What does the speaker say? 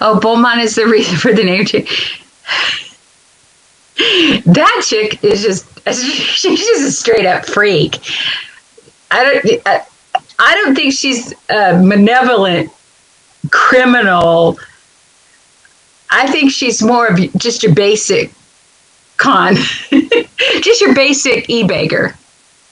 Oh, Beaumont is the reason for the name change. that chick is just she's just a straight up freak. I don't I, I don't think she's a malevolent criminal. I think she's more of just your basic con, just your basic e-bagger.